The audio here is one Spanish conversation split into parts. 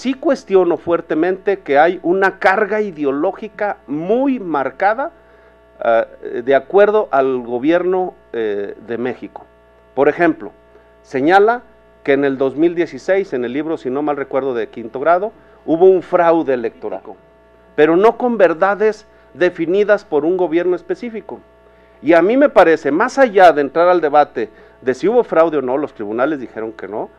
sí cuestiono fuertemente que hay una carga ideológica muy marcada uh, de acuerdo al gobierno eh, de México. Por ejemplo, señala que en el 2016, en el libro, si no mal recuerdo, de quinto grado, hubo un fraude electoral, pero no con verdades definidas por un gobierno específico. Y a mí me parece, más allá de entrar al debate de si hubo fraude o no, los tribunales dijeron que no,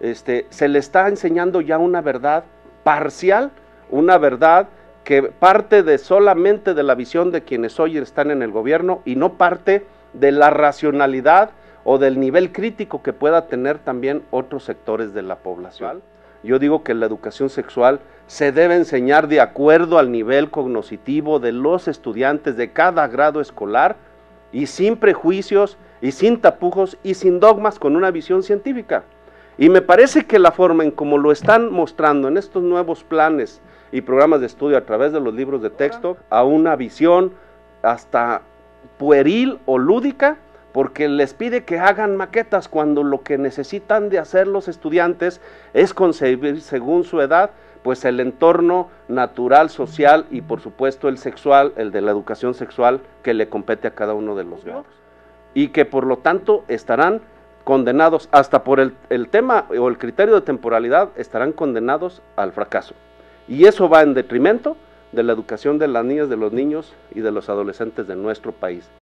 este, se le está enseñando ya una verdad parcial, una verdad que parte de solamente de la visión de quienes hoy están en el gobierno y no parte de la racionalidad o del nivel crítico que pueda tener también otros sectores de la población. Yo digo que la educación sexual se debe enseñar de acuerdo al nivel cognitivo de los estudiantes de cada grado escolar y sin prejuicios y sin tapujos y sin dogmas con una visión científica. Y me parece que la forma en como lo están mostrando en estos nuevos planes y programas de estudio a través de los libros de texto a una visión hasta pueril o lúdica porque les pide que hagan maquetas cuando lo que necesitan de hacer los estudiantes es concebir según su edad, pues el entorno natural, social y por supuesto el sexual, el de la educación sexual que le compete a cada uno de los grados. Y que por lo tanto estarán condenados, hasta por el, el tema o el criterio de temporalidad, estarán condenados al fracaso. Y eso va en detrimento de la educación de las niñas, de los niños y de los adolescentes de nuestro país.